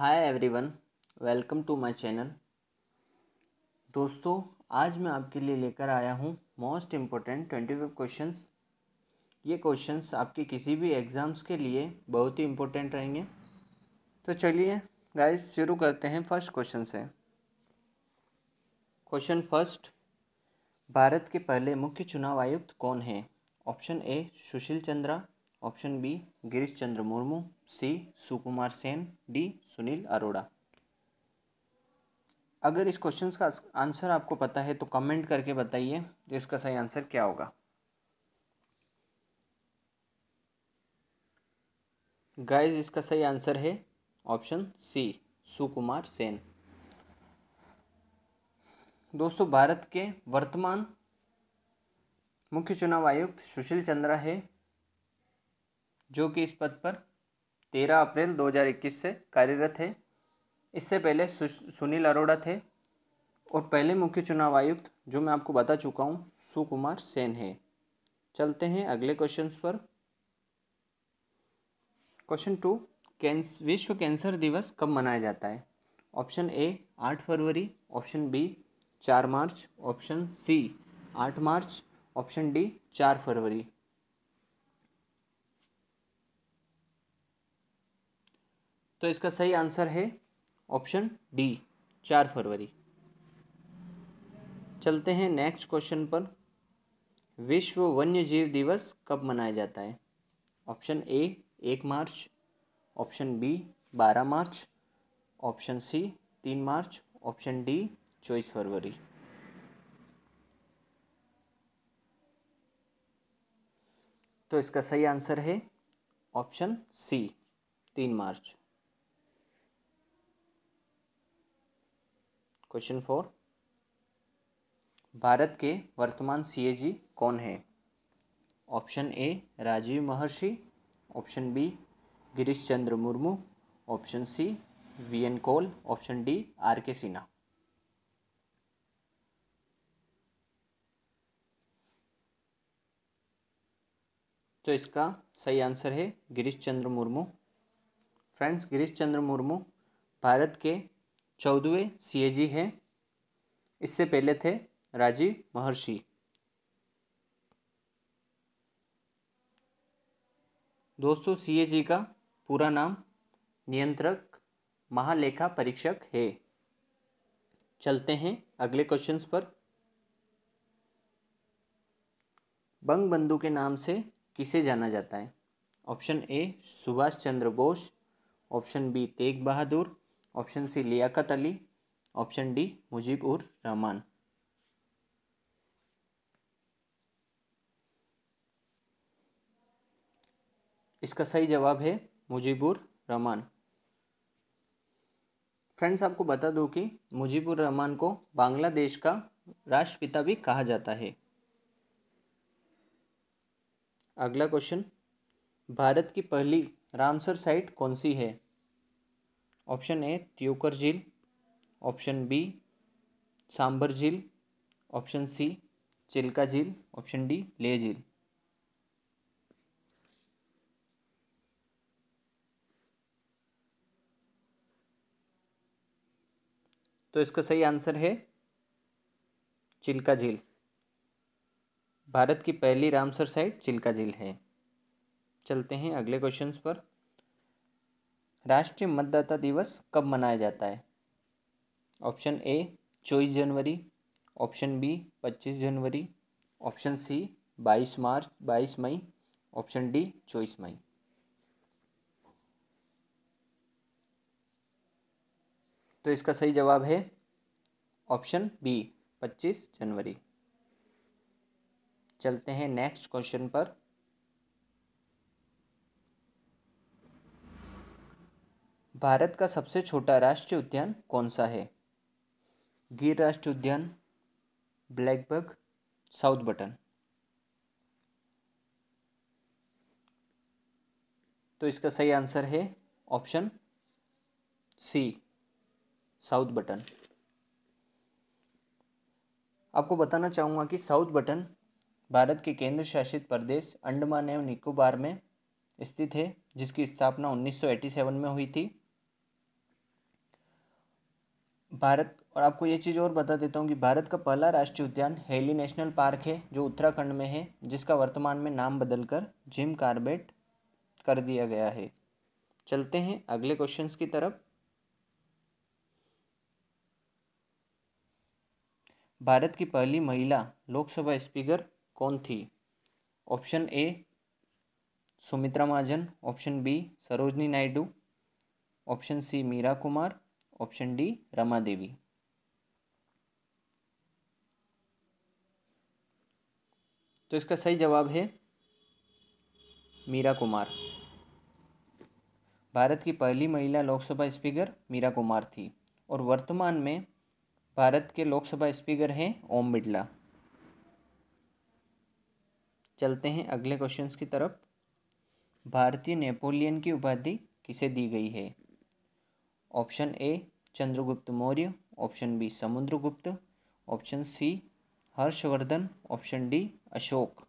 Hi everyone welcome to my channel दोस्तों, आज मैं आपके लिए लेकर आया हूँ most important twenty five questions ये क्वेश्चंस आपके किसी भी एग्ज़ाम्स के लिए बहुत ही इम्पोर्टेंट रहेंगे। तो चलिए गाइस शुरू करते हैं फ़र्स्ट क्वेश्चन से। क्वेश्चन फ़र्स्ट भारत के पहले मुख्य चुनाव आयुक्त कौन है? Option A Sushil Chandra. Option B Girish Chandra Murmu, C, Sukumar Sen, D, Sunil Arora. अगर इस क्वेश्चन का आंसर आपको पता है तो कमेंट करके बताइए, इसका सही आंसर क्या होगा। गाइस इसका सही आंसर है ऑप्शन सी सुकुमार सेन। दोस्तों, भारत के वर्तमान मुख्य चुनाव आयुक्त सुशील चंद्रा है। जो कि इस पद पर तेरह अप्रैल 2021 से कार्यरत है। इससे पहले सुनील अरोड़ा थे और पहले मुख्य चुनाव आयुक्त, जो मैं आपको बता चुका हूँ, सुकुमार सेन है। चलते हैं अगले क्वेश्चन पर। क्वेश्चन टू कैंस विश्व कैंसर दिवस कब मनाया जाता है? ऑप्शन ए, आठ फरवरी, ऑप्शन बी, चार मार्च, ऑप्शन सी, आठ मार्च, ऑप्शन डी, चार फरवरी। तो इसका सही आंसर है ऑप्शन डी, चार फरवरी। चलते हैं नेक्स्ट क्वेश्चन पर। विश्व वन्य जीव दिवस कब मनाया जाता है? ऑप्शन ए, एक मार्च। ऑप्शन बी, बारह मार्च। ऑप्शन सी, तीन मार्च। ऑप्शन डी, चौबीस फरवरी। तो इसका सही आंसर है ऑप्शन सी, तीन मार्च। Question four. भारत के वर्तमान सीएजी कौन है? Option A Rajiv Maharshi. Option B Girish Chandra Murmu. Option C V N Kaul. Option D R K Sinha. तो इसका सही आंसर है गिरीश चंद्र मुर्मू। फ्रेंड्स गिरीश चंद्र मुर्मू भारत के चौदहवें सी जी हैं। इससे पहले थे राजीव महर्षि। दोस्तों सी जी का पूरा नाम नियंत्रक, महालेखा परीक्षक है। चलते हैं अगले क्वेश्चंस पर। बंग बंधु के नाम से किसे जाना जाता है? Option A Subhash Chandra Bose. Option B Tegh Bahadur. Option C Liaquat Ali, option D Mujib ur Rahman. इसका सही जवाब है मुजीबुर रहमान। फ्रेंड्स, आपको बता दूँ कि मुजीबुर रहमान को बांग्लादेश का राष्ट्रपिता भी कहा जाता है। अगला क्वेश्चन, भारत की पहली रामसर साइट कौन सी है? ऑप्शन ए त्योकर झील, ऑप्शन बी सांबर झील, ऑप्शन सी चिल्का झील, ऑप्शन डी ले झील। तो इसका सही आंसर है चिल्का झील। भारत की पहली रामसर साइट चिल्का झील है। चलते हैं अगले क्वेश्चंस पर। राष्ट्रीय मतदाता दिवस कब मनाया जाता है? ऑप्शन ए चौबीस जनवरी। ऑप्शन बी पच्चीस जनवरी। ऑप्शन सी बाईस मार्च, बाईस मई। ऑप्शन डी चौबीस मई। तो इसका सही जवाब है ऑप्शन बी पच्चीस जनवरी। चलते हैं नेक्स्ट क्वेश्चन पर। भारत का सबसे छोटा राष्ट्रीय उद्यान कौन सा है? गिर राष्ट्रीय उद्यान ब्लैकबग साउथ बटन। तो इसका सही आंसर है ऑप्शन सी, साउथ बटन। आपको बताना चाहूँगा कि साउथ बटन भारत के केंद्र शासित प्रदेश अंडमान एवं निकोबार में स्थित है, जिसकी स्थापना 1987 में हुई थी। भारत, और आपको ये चीज़ और बता देता हूँ कि भारत का पहला राष्ट्रीय उद्यान हेली नेशनल पार्क है, जो उत्तराखंड में है, जिसका वर्तमान में नाम बदलकर जिम कार्बेट कर दिया गया है। चलते हैं अगले क्वेश्चंस की तरफ़। भारत की पहली महिला लोकसभा स्पीकर कौन थी? Option A, Sumitra Mahajan, option B, Sarojini Naidu, option C, Meira Kumar option D, Rama Devi. तो इसका सही जवाब है मीरा कुमार। भारत की पहली महिला लोकसभा स्पीकर मीरा कुमार थी और वर्तमान में भारत के लोकसभा स्पीकर हैं ओम बिरला। चलते हैं अगले क्वेश्चंस की तरफ़। भारतीय नेपोलियन की उपाधि किसे दी गई है? Option A Chandragupta Maurya, option B Samudragupta, option C Harshavardhana, option D Ashoka.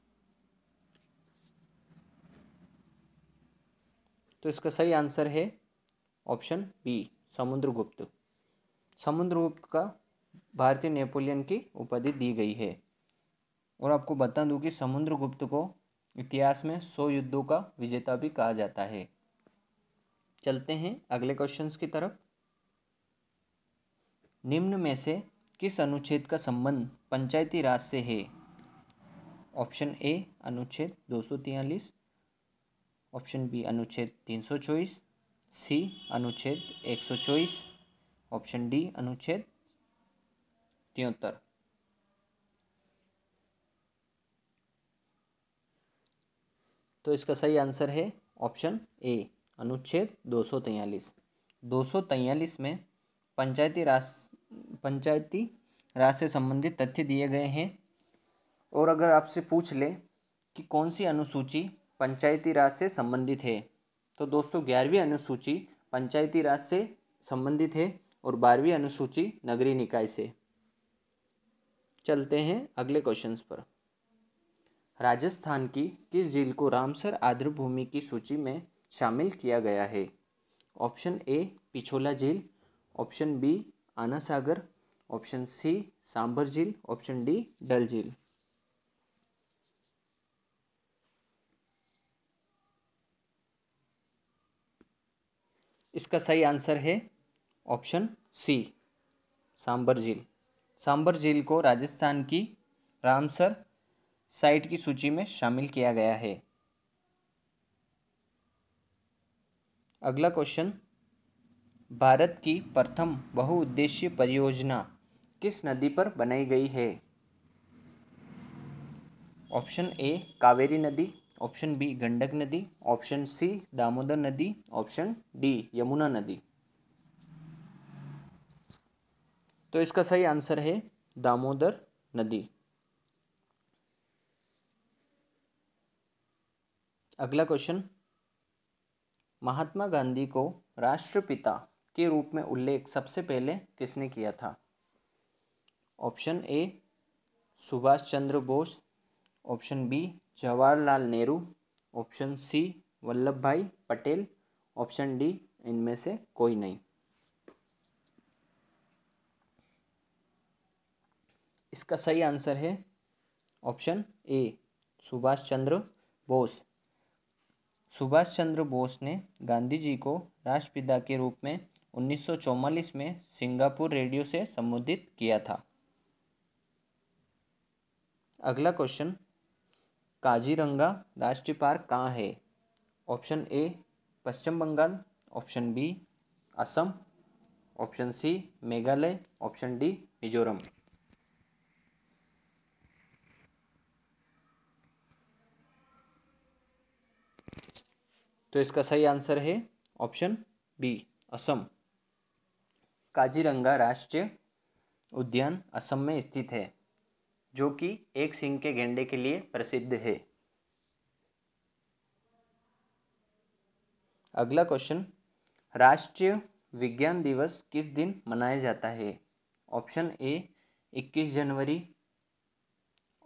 तो इसका सही आंसर है ऑप्शन बी समुद्रगुप्त। समुद्रगुप्त का भारतीय नेपोलियन की उपाधि दी गई है। और आपको बता दूँ कि समुद्रगुप्त को इतिहास में सौ युद्धों का विजेता भी कहा जाता है। चलते हैं अगले क्वेश्चंस की तरफ़। निम्न में से किस अनुच्छेद का संबंध पंचायती राज से है? ऑप्शन ए, अनुच्छेद दो सौ ऑप्शन बी, अनुच्छेद तीन सौ चौबीस। सी, अनुच्छेद एक सौ चौबीस। ऑप्शन डी, अनुच्छेद तिहत्तर। तो इसका सही आंसर है ऑप्शन ए, अनुच्छेद दो सौ तैंतालीस। दो सौ में पंचायती राज पंचायती राज से संबंधित तथ्य दिए गए हैं। और अगर आपसे पूछ ले कि कौन सी अनुसूची पंचायती राज से संबंधित है तो दोस्तों ग्यारहवीं अनुसूची पंचायती राज से संबंधित है और बारहवीं अनुसूची नगरीय निकाय से। चलते हैं अगले क्वेश्चंस पर। राजस्थान की किस झील को रामसर आर्द्रभूमि की सूची में शामिल किया गया है? ऑप्शन ए, पिछोला झील, ऑप्शन बी आना सागर ऑप्शन सी सांबर झील ऑप्शन डी डल झील। इसका सही आंसर है ऑप्शन सी सांबर झील। सांबर झील को राजस्थान की रामसर साइट की सूची में शामिल किया गया है। अगला क्वेश्चन भारत की प्रथम बहुउद्देशीय परियोजना किस नदी पर बनाई गई है? ऑप्शन ए, कावेरी नदी, ऑप्शन बी, गंडक नदी, ऑप्शन सी, दामोदर नदी, ऑप्शन डी, यमुना नदी। तो इसका सही आंसर है दामोदर नदी। अगला क्वेश्चन, महात्मा गांधी को राष्ट्रपिता के रूप में उल्लेख सबसे पहले किसने किया था? Option A, Subhash Chandra Bose. Option B, Jawaharlal Nehru. Option C, Vallabh bhai Patel. Option D, इनमें से कोई नहीं। इसका सही आंसर है ऑप्शन ए, सुभाष चंद्र बोस। सुभाष चंद्र बोस ने गांधी जी को राष्ट्रपिता के रूप में 1944 में सिंगापुर रेडियो से संबोधित किया था। अगला क्वेश्चन, काजीरंगा राष्ट्रीय पार्क कहाँ है? Option A, Paschim Bengal, option B, Assam, option C, Meghalaya, option D, Mizoram. तो इसका सही आंसर है ऑप्शन बी, असम। काजीरंगा राष्ट्रीय उद्यान असम में स्थित है, जो कि एक सिंह के गेंडे के लिए प्रसिद्ध है। अगला क्वेश्चन राष्ट्रीय विज्ञान दिवस किस दिन मनाया जाता है? ऑप्शन ए 21 जनवरी।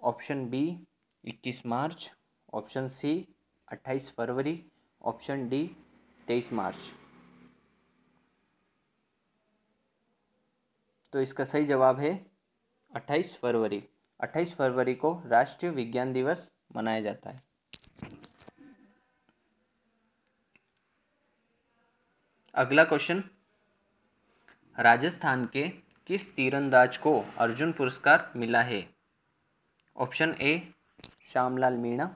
ऑप्शन बी 21 मार्च। ऑप्शन सी 28 फरवरी। ऑप्शन डी तेईस मार्च। तो इसका सही जवाब है अट्ठाईस फरवरी। अट्ठाईस फरवरी को राष्ट्रीय विज्ञान दिवस मनाया जाता है। अगला क्वेश्चन। राजस्थान के किस तीरंदाज को अर्जुन पुरस्कार मिला है? Option A, Shyamlal Meena.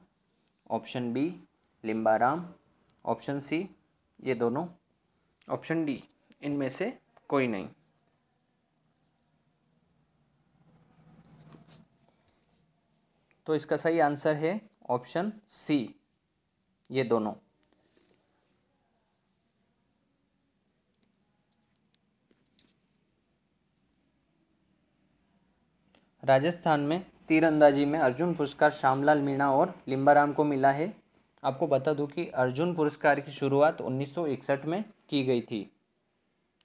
Option B Limbaram option C, ये दोनों। ऑप्शन डी, इनमें से कोई नहीं। तो इसका सही आंसर है ऑप्शन सी। ये दोनों। राजस्थान में तीरंदाजी में अर्जुन पुरस्कार श्यामलाल मीणा और लिम्बाराम को मिला है। आपको बता दूँ कि अर्जुन पुरस्कार की शुरुआत 1961 में की गई थी।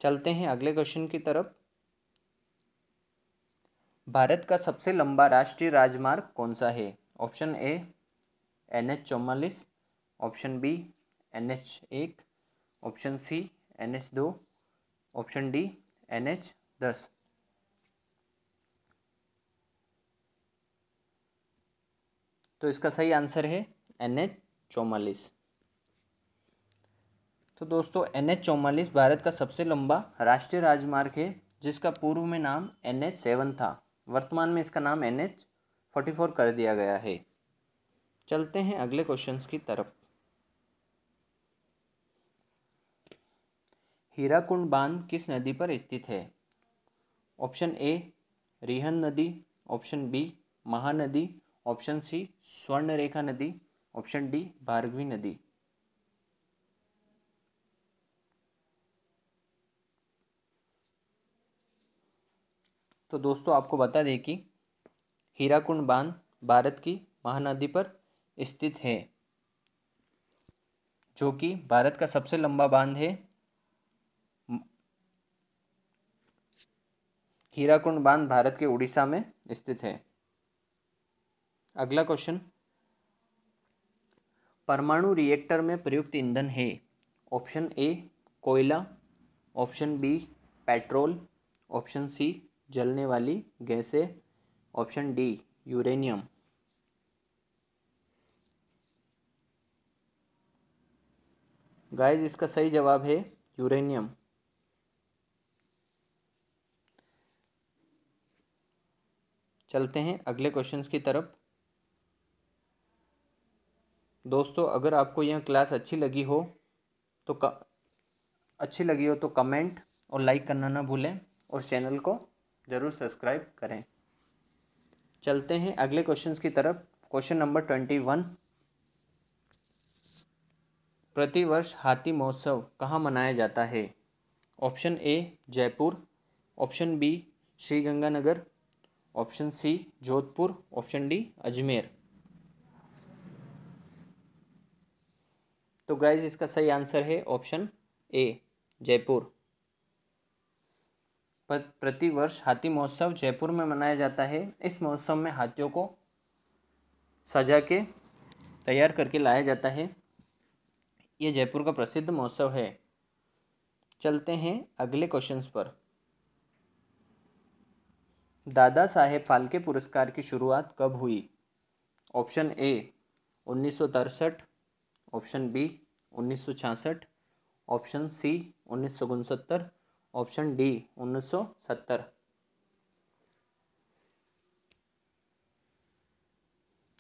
चलते हैं अगले क्वेश्चन की तरफ़। भारत का सबसे लंबा राष्ट्रीय राजमार्ग कौन सा है? ऑप्शन ए, एन एच चौवालीस, ऑप्शन बी, एन एच एक, ऑप्शन सी, एन एच दो, ऑप्शन डी, एन एच दस। तो इसका सही आंसर है एन एच चौवालीस। तो दोस्तों, एन एच चौवालीस भारत का सबसे लंबा राष्ट्रीय राजमार्ग है, जिसका पूर्व में नाम एन एच सेवन था। वर्तमान में इसका नाम एन एच फोर्टी फोर कर दिया गया है। चलते हैं अगले क्वेश्चन की तरफ़। हीराकुंड बाँध किस नदी पर स्थित है? ऑप्शन ए, रिहन नदी, option B, Mahanadi, option C, Swarnarekha नदी, ऑप्शन डी, भार्गवी नदी। तो दोस्तों, आपको बता दें कि हीराकुंड बाँध भारत की महानदी पर स्थित है, जो कि भारत का सबसे लंबा बाँध है। हीराकुंड बाँध भारत के उड़ीसा में स्थित है। अगला क्वेश्चन। परमाणु रिएक्टर में प्रयुक्त ईंधन है। ऑप्शन ए, कोयला, option B, petrol, option C जलने वाली गैसें, ऑप्शन डी, यूरेनियम गाइस, इसका सही जवाब है यूरेनियम चलते हैं अगले क्वेश्चंस की तरफ़ दोस्तों, अगर आपको यह क्लास अच्छी लगी हो तो. अच्छी लगी हो तो कमेंट और लाइक करना ना भूलें और चैनल को ज़रूर सब्सक्राइब करें। चलते हैं अगले क्वेश्चंस की तरफ़। क्वेश्चन नंबर ट्वेंटी वन प्रतिवर्ष हाथी महोत्सव कहाँ मनाया जाता है? Option A Jaipur. Option B Sriganganagar. Option C Jodhpur. Option D Ajmer. तो गाइज़ इसका सही आंसर है ऑप्शन ए जयपुर। प्रतिवर्ष हाथी महोत्सव जयपुर में मनाया जाता है। इस महोत्सव में हाथियों को सजा के तैयार करके लाया जाता है। ये जयपुर का प्रसिद्ध महोत्सव है। चलते हैं अगले क्वेश्चंस पर। दादा साहेब फाल्के पुरस्कार की शुरुआत कब हुई? ऑप्शन ए, उन्नीस ऑप्शन बी, उन्नीस सौ छियासठ, ऑप्शन सी, उन्नीस ऑप्शन डी, उन्नीस सौ सत्तर।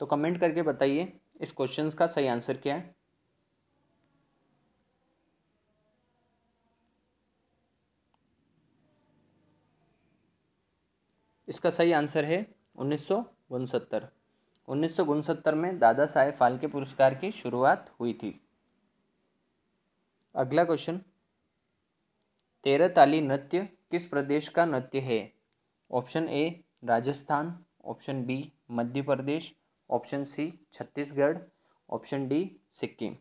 तो कमेंट करके बताइए, इस क्वेश्चन का सही आंसर क्या है? इसका सही आंसर है उन्नीस सौ उनसत्तर। उन्नीस में दादा साहेब फाल्के पुरस्कार की शुरुआत हुई थी। अगला क्वेश्चन तेरह ताली नृत्य किस प्रदेश का नृत्य है? Option A, Rajasthan, option B, Madhya Pradesh, option C, Chhattisgarh, option D, Sikkim.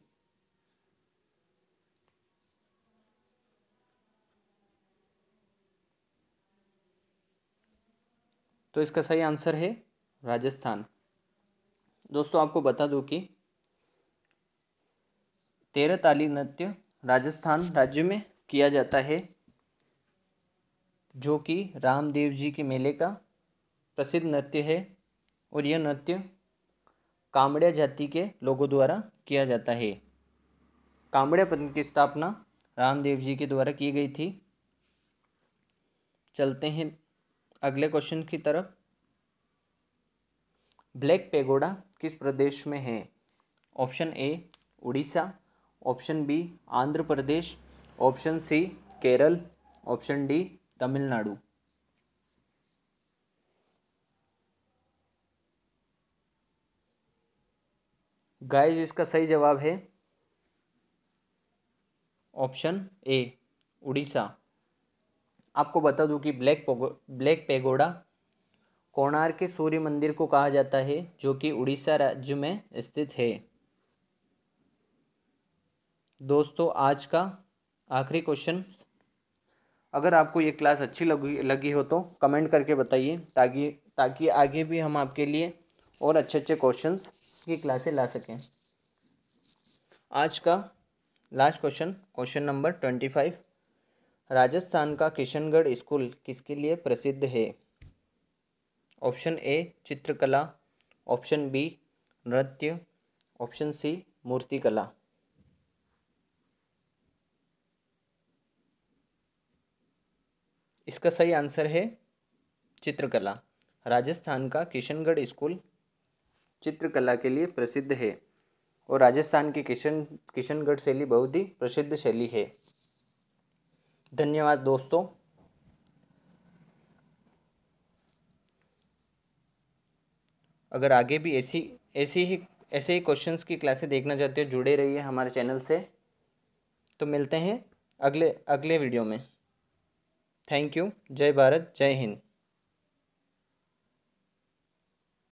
तो इसका सही आंसर है राजस्थान। दोस्तों, आपको बता दूँ कि तेरह ताली नृत्य राजस्थान राज्य में किया जाता है। जो कि रामदेव जी के मेले का प्रसिद्ध नृत्य है और यह नृत्य कामड़िया जाति के लोगों द्वारा किया जाता है। कामड़िया पंथ की स्थापना रामदेव जी के द्वारा की गई थी। चलते हैं अगले क्वेश्चन की तरफ़। ब्लैक पेगोडा किस प्रदेश में है? Option A, Orissa. Option B, Andhra Pradesh. Option C, Kerala. Option D Tamil Nadu. Guys इसका सही जवाब है ऑप्शन ए उड़ीसा। आपको बता दूँ कि ब्लैक ब्लैक पेगोडा कोणार्क के सूर्य मंदिर को कहा जाता है, जो कि उड़ीसा राज्य में स्थित है। दोस्तों, आज का आखिरी क्वेश्चन अगर आपको ये क्लास अच्छी लगी लगी हो तो कमेंट करके बताइए, ताकि ताकि आगे भी हम आपके लिए और अच्छे अच्छे क्वेश्चंस की क्लासें ला सकें। आज का last question question number twenty five Rajasthan का किशनगढ़ स्कूल किसके लिए प्रसिद्ध है? ऑप्शन ए चित्रकला। ऑप्शन बी नृत्य। ऑप्शन सी मूर्तिकला। इसका सही आंसर है चित्रकला। राजस्थान का किशनगढ़ स्कूल चित्रकला के लिए प्रसिद्ध है और राजस्थान की किशन, किशनगढ़ शैली बहुत ही प्रसिद्ध शैली है। धन्यवाद दोस्तों। अगर आगे भी ऐसी ऐसी ही, ऐसे ही क्वेश्चंस की क्लासें देखना चाहते हो, जुड़े रहिए हमारे चैनल से। तो मिलते हैं अगले अगले वीडियो में। थैंक यू जय भारत जय हिंद